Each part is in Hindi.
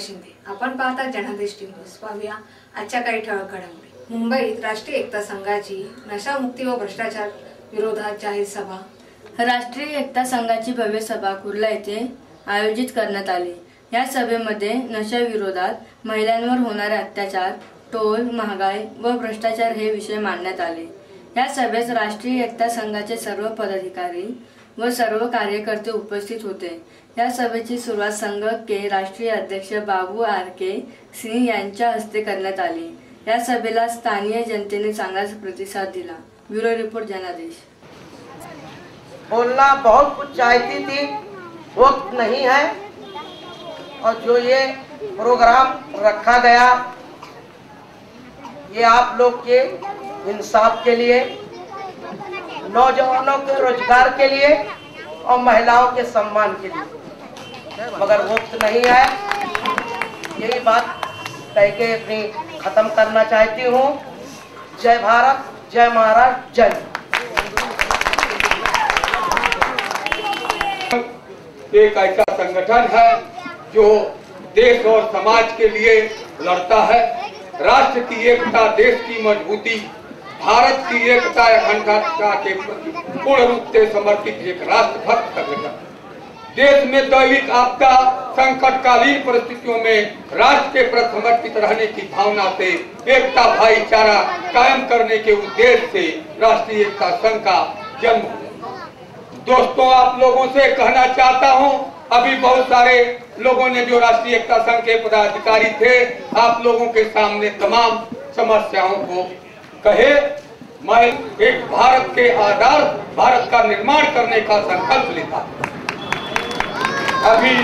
शिंदे. आपण पाहता जनादेश न्यूज. पाहूया आजच्या काही ठळक घडामोडी. मुंबईत राष्ट्रीय एकता संघाची नशामुक्ती व भ्रष्टाचार विरोधात जाहीर सभा. राष्ट्रीय एकता संघाची भव्य सभा कुर्ला येथे आयोजित करण्यात आली. या सभेमध्ये नशाविरोधात महिलांवर होणारे अत्याचार टोल महागाई व भ्रष्टाचार हे विषय मांडण्यात आले. या सभेस राष्ट्रीय एकता संघाचे सर्व पदाधिकारी व सर्व कार्यकर्ते उपस्थित होते. या सभेची सुरुवात संघ के राष्ट्रीय अध्यक्ष बाबू आर के सिंह यांच्या हस्ते करण्यात आली. या सभेला स्थानीय जनतेने चांगलाच प्रतिसाद दिला. ब्युरो रिपोर्ट, जनादेश. बोलना बहुत कुछ चाहती थी, वक्त नहीं है, और जो ये प्रोग्राम रखा गया, ये आप लोग के इंसाफ के लिए नौजवानों के रोज़गार के लिए और महिलाओं के सम्मान के लिए। मगर वक्त नहीं है। यही बात कह के अपनी खत्म करना चाहती हूँ। जय भारत, जय महाराष्ट्र, जय। एक ऐसा संगठन है जो देश और समाज के लिए लड़ता है। राष्ट्र की एकता, देश की मजबूती भारत की एकता अखंडता के प्रति पूर्ण रूप से समर्पित एक राष्ट्रभक्त संगठन देश में दैविक आपदा, संकटकालीन परिस्थितियों में राष्ट्र के प्रति समर्पित रहने की भावना से एकता भाईचारा कायम करने के उद्देश्य से राष्ट्रीय एकता संघ का जन्म दोस्तों, आप लोगों से कहना चाहता हूँ, अभी बहुत सारे लोगों ने जो राष्ट्रीय एकता संघ के पदाधिकारी थे, आप लोगों के सामने तमाम समस्याओं को कहे, मैं एक भारत के आधार, भारत का निर्माण करने का संकल्प लेता अभी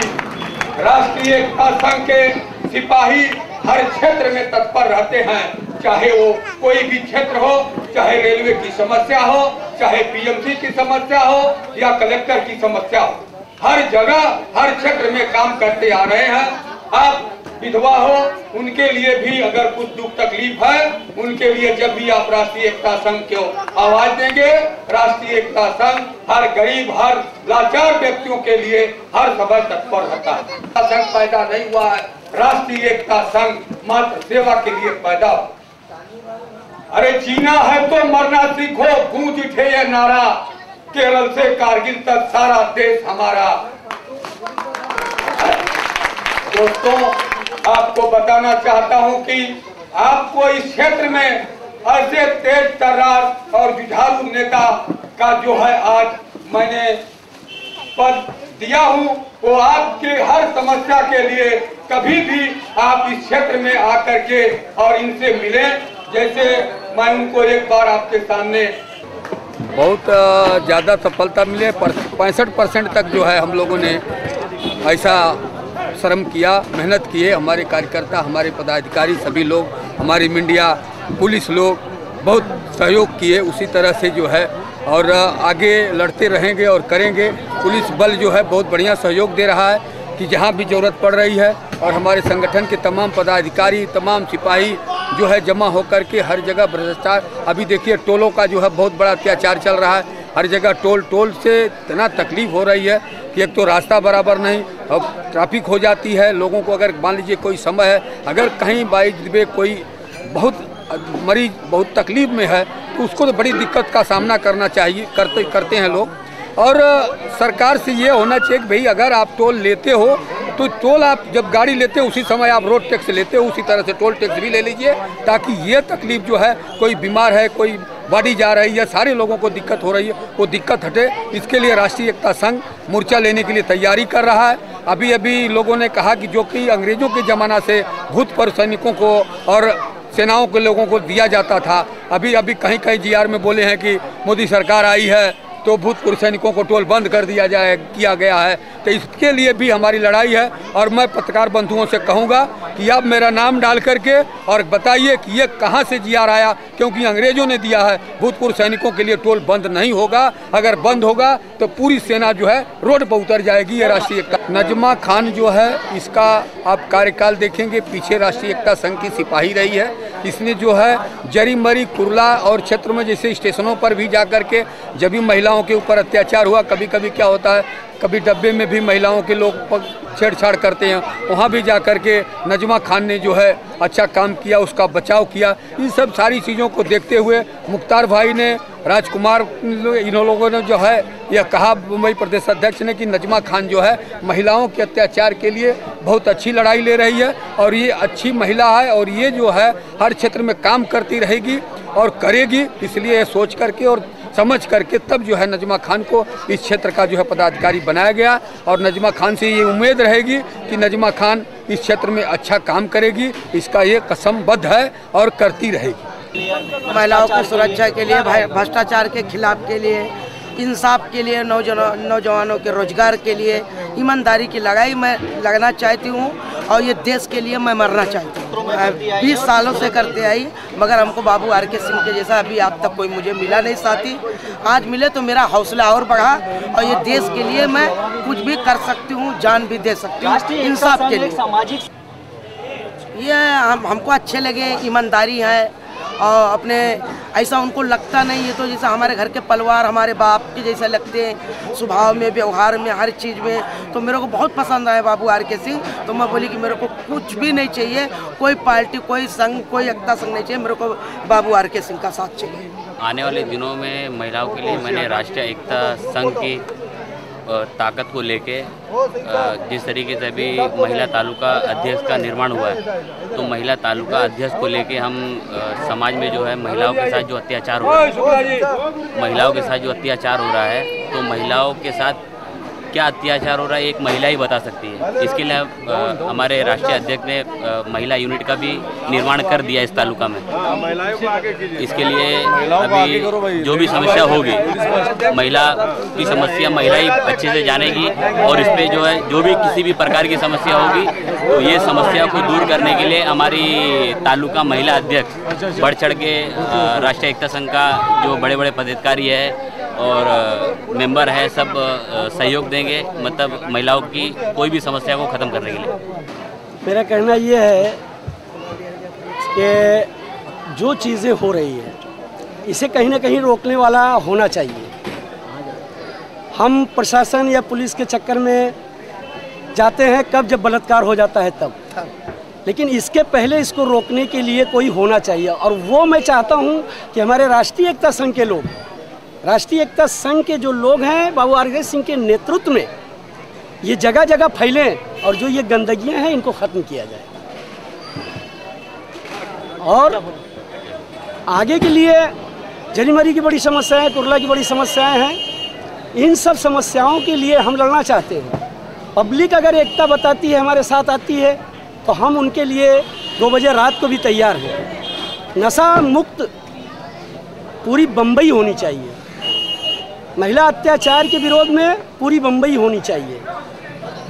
राष्ट्रीय एकता संघ के सिपाही हर क्षेत्र में तत्पर रहते हैं, चाहे वो कोई भी क्षेत्र हो, चाहे रेलवे की समस्या हो, चाहे पीएमसी की समस्या हो, या कलेक्टर की समस्या हो। हर जगह, हर क्षेत्र में काम करते आ रहे हैं। आप विधवा हो, उनके लिए भी अगर कुछ दुख तकलीफ़ है, उनके लिए जब भी आप राष्ट्रीय एकता संघ को आवाज़ देंगे, राष्ट्रीय एकता संघ हर गरीब, हर लाचार व्यक्तियों के लिए हर समय तत्पर रहता है। संघ पैदा नहीं हुआ है, राष्ट्रीय एकता संघ मात्र सेवा के लिए पैदा अरे जीना है तो मरना सीखो, गूंज उठे ये नारा। केरल से कारगिल तक सारा देश हमारा। दोस्तों आपको बताना चाहता हूँ कि आपको इस क्षेत्र में ऐसे तेज तर्रार और जुझारू नेता का जो है आज मैंने पद दिया हूँ, वो आपके हर समस्या के लिए कभी भी आप इस क्षेत्र में आकर के और इनसे मिले, जैसे मैं उनको एक बार आपके सामने बहुत ज़्यादा सफलता मिले पैंसठ परसेंट तक जो है हम लोगों ने ऐसा श्रम किया, मेहनत किए हमारे कार्यकर्ता, हमारे पदाधिकारी, सभी लोग, हमारी मीडिया, पुलिस लोग बहुत सहयोग किए उसी तरह से जो है। और आगे लड़ते रहेंगे और करेंगे। पुलिस बल जो है बहुत बढ़िया सहयोग दे रहा है कि जहाँ भी ज़रूरत पड़ रही है और हमारे संगठन के तमाम पदाधिकारी, तमाम सिपाही जो है जमा होकर के हर जगह भ्रष्टाचार। अभी देखिए टोलों का जो है बहुत बड़ा अत्याचार चल रहा है। हर जगह टोल टोल से इतना तकलीफ़ हो रही है कि एक तो रास्ता बराबर नहीं, अब ट्रैफ़िक हो जाती है, लोगों को अगर मान लीजिए कोई समय है, अगर कहीं बाई में कोई बहुत, मरीज़ बहुत तकलीफ़ में है तो उसको तो बड़ी दिक्कत का सामना करना चाहिए, करते करते हैं लोग। और सरकार से ये होना चाहिए कि भाई अगर आप टोल लेते हो तो टोल आप जब गाड़ी लेते हो, उसी समय आप रोड टैक्स लेते हो, उसी तरह से टोल टैक्स भी ले लीजिए, ताकि ये तकलीफ़ जो है, कोई बीमार है, कोई बाड़ी जा रही है, सारे लोगों को दिक्कत हो रही है, वो दिक्कत हटे। इसके लिए राष्ट्रीय एकता संघ मोर्चा लेने के लिए तैयारी कर रहा है। अभी अभी लोगों ने कहा कि जो कि अंग्रेज़ों के ज़माना से भूतपूर्व सैनिकों को और सेनाओं के लोगों को दिया जाता था। अभी अभी कहीं कहीं जीआर में बोले हैं कि मोदी सरकार आई है तो भूतपूर्व सैनिकों को टोल बंद कर दिया जाए, किया गया है। तो इसके लिए भी हमारी लड़ाई है और मैं पत्रकार बंधुओं से कहूँगा कि आप मेरा नाम डाल करके और बताइए कि ये कहाँ से जीआर आया, क्योंकि अंग्रेज़ों ने दिया है। भूतपूर्व सैनिकों के लिए टोल बंद नहीं होगा। अगर बंद होगा तो पूरी सेना जो है, रोड पर उतर जाएगी ये राष्ट्रीय एकता। नजमा खान जो है, इसका आप कार्यकाल देखेंगे, पीछे राष्ट्रीय एकता संघ की सिपाही रही है। इसने जो है जरी मरी कुरला और क्षेत्र में जैसे स्टेशनों पर भी जा करके जब भी महिलाओं के ऊपर अत्याचार हुआ कभी कभी क्या होता है कभी डब्बे में भी महिलाओं के लोग छेड़छाड़ करते हैं, वहाँ भी जा कर के नजमा खान ने जो है अच्छा काम किया, उसका बचाव किया। इन सब सारी चीज़ों को देखते हुए मुख्तार भाई ने, राजकुमार इन लोगों ने जो है, यह कहा मुंबई प्रदेश अध्यक्ष ने कि नजमा खान जो है, महिलाओं के अत्याचार के लिए बहुत अच्छी लड़ाई ले रही है और ये अच्छी महिला है और ये जो है, हर क्षेत्र में काम करती रहेगी और करेगी, इसलिए सोच करके और समझ करके तब जो है नजमा खान को इस क्षेत्र का जो है पदाधिकारी बनाया गया और नजमा खान से ये उम्मीद रहेगी कि नजमा खान इस क्षेत्र में अच्छा काम करेगी, इसका ये कसमबद्ध है और करती रहेगी। महिलाओं की सुरक्षा के लिए भ्रष्टाचार के खिलाफ के लिए, इंसाफ के लिए नौजवान के रोज़गार के लिए ईमानदारी की लड़ाई मैं, लगना चाहती हूँ। और ये देश के लिए मैं मरना चाहती हूँ। बीस सालों से करते आई मगर हमको बाबू आर के सिंह के जैसा अभी आज तक कोई मुझे मिला नहीं साथी। आज मिले तो मेरा हौसला और बढ़ा और ये देश के लिए मैं कुछ भी कर सकती हूँ जान भी दे सकती हूँ इंसाफ के लिए। ये हम हमको अच्छे लगे ईमानदारी है और अपने, ऐसा उनको लगता नहीं है तो जैसे हमारे घर के परिवार हमारे बाप के जैसे लगते हैं, स्वभाव में, व्यवहार में, हर चीज़ में। तो मेरे को बहुत पसंद आए बाबू आर के सिंह। तो मैं बोली कि मेरे को कुछ भी नहीं चाहिए, कोई पार्टी, कोई संघ, कोई एकता संघ नहीं चाहिए, मेरे को बाबू आर के सिंह का साथ चाहिए। आने वाले दिनों में महिलाओं के लिए मैंने राष्ट्रीय एकता संघ की ताकत को लेके जिस तरीके से अभी महिला तालुका अध्यक्ष का निर्माण हुआ है तो महिला तालुका अध्यक्ष को लेके हम समाज में जो है महिलाओं के साथ जो अत्याचार हो रहा है महिलाओं के साथ जो अत्याचार हो रहा है तो महिलाओं के साथ क्या अत्याचार हो रहा है, एक महिला ही बता सकती है। इसके लिए हमारे राष्ट्रीय अध्यक्ष ने महिला यूनिट का भी निर्माण कर दिया इस तालुका में। इसके लिए अभी जो भी समस्या होगी, महिला की समस्या महिला ही अच्छे से जानेगी और इस पर जो है, जो भी किसी भी प्रकार की समस्या होगी तो ये समस्या को दूर करने के लिए हमारी तालुका महिला अध्यक्ष, बढ़ चढ़ के राष्ट्रीय एकता संघ का जो बड़े बड़े पदाधिकारी है और मेंबर है, सब सहयोग देंगे मतलब महिलाओं की कोई भी समस्या को ख़त्म करने के लिए। मेरा कहना ये है कि जो चीज़ें हो रही है, इसे कहीं ना कहीं रोकने वाला होना चाहिए। हम प्रशासन या पुलिस के चक्कर में जाते हैं, कब जब बलात्कार हो जाता है तब। लेकिन इसके पहले इसको रोकने के लिए कोई होना चाहिए। और वो मैं चाहता हूँ कि हमारे राष्ट्रीय एकता संघ के लोग राष्ट्रीय एकता संघ के जो लोग हैं, बाबू आर सिंह के नेतृत्व में, ये जगह जगह फैलें और जो ये गंदगियाँ हैं, इनको ख़त्म किया जाए। और आगे के लिए जरीमरी की बड़ी समस्याएँ, कुरला की बड़ी समस्याएँ हैं। इन सब समस्याओं के लिए हम लड़ना चाहते हैं। पब्लिक अगर एकता बताती है, हमारे साथ आती है तो हम उनके लिए दो बजे रात को भी तैयार हैं। नशा मुक्त पूरी बम्बई होनी चाहिए। महिला अत्याचार के विरोध में पूरी बम्बई होनी चाहिए।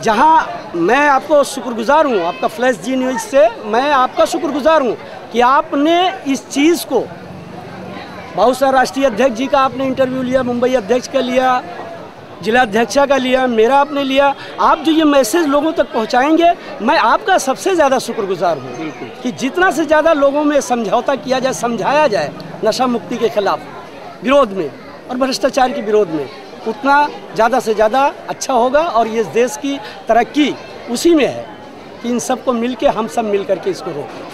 जहाँ मैं आपको शुक्रगुजार हूँ आपका फ्लैश जी न्यूज़ से मैं आपका शुक्रगुजार हूँ कि आपने इस चीज़ को बहुत सारा राष्ट्रीय अध्यक्ष जी का आपने इंटरव्यू लिया मुंबई अध्यक्ष का लिया जिला अध्यक्षा का लिया मेरा आपने लिया। आप जो ये मैसेज लोगों तक पहुंचाएँगे मैं आपका सबसे ज़्यादा शुक्रगुजार हूँ कि जितना से ज़्यादा लोगों में समझौता किया जाए समझाया जाए नशा मुक्ति के खिलाफ विरोध में। और भ्रष्टाचार के विरोध में। उतना ज़्यादा से ज़्यादा अच्छा होगा और ये देश की तरक्की उसी में है कि इन सबको मिल के हम सब मिल करके इसको रोकें।